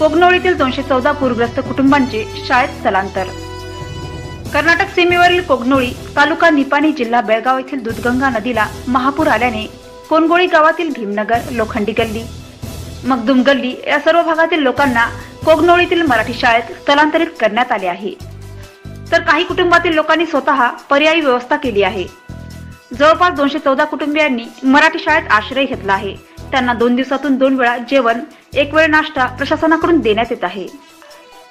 कोगनोळीतील दोनशे चौदा पूरग्रस्त कुटुंबांचे शाळेत स्थलांतर. कर्नाटक सीमेवरील कोगनोळी तालुका निपाणी जिल्हा बेळगाव येथील दुधगंगा नदीला महापूर आल्याने कोनगोळी गावातील भीमनगर लोखंडी गल्ली मगदुम गल्ली या सर्व भागातील लोकांना कोगनोळीतील मराठी शाळेत स्थलांतरित करण्यात आले आहे. तर काही कुटुंबातील लोकांनी स्वतः पर्यायी व्यवस्था केली आहे. जवळपास दोनशे चौदा कुटुंबियांनी मराठी शाळेत आश्रय घेतला आहे. त्यांना दोन दिवसातून दोन वेळा जेवण एक वेळ नाश्ता प्रशासनाकडून देण्यात येत आहे.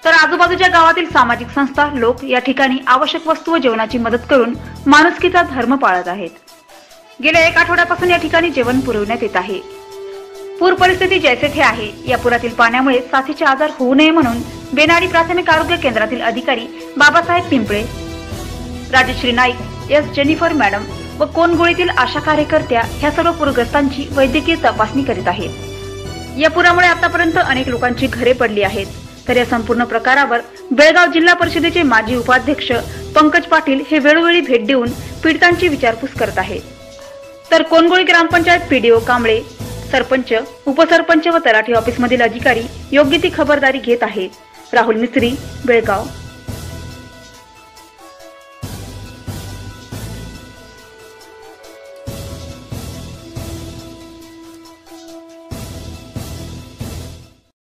तर आजूबाजूच्या गावातील सामाजिक संस्था लोक या ठिकाणी आवश्यक वस्तू व जेवणाची मदत करून माणुसकीचा धर्म पाळत आहेत. गेल्या एक आठवड्यापासून या ठिकाणी जेवण पुरवण्यात येत आहे. पूर परिस्थिती जैसे थे आहे. या पुरातील पाण्यामुळे साथीचे आजार होऊ नये म्हणून बेनाडी प्राथमिक आरोग्य केंद्रातील अधिकारी Babasaheb Pimple Rajshri Naik S Jennifer madam व कोनगोळीतील आशा कार्यकर्त्या ह्या सर्व पूरग्रस्तांची वैद्यकीय तपासणी करीत आहेत. या पुरामुळे आतापर्यंत अनेक लोकांची घरे पडली आहेत. तर या संपूर्ण प्रकारावर बेळगाव जिल्हा परिषदेचे माजी उपाध्यक्ष पंकज पाटील हे वेळोवेळी भेट देऊन पीडितांची विचारपूस करत आहेत. तर कोणगोळी ग्रामपंचायत पीडीओ कांबळे सरपंच उपसरपंच व तलाठी ऑफिसमधील अधिकारी योग्य ती खबरदारी घेत आहेत. राहुल मिस्त्री बेळगाव.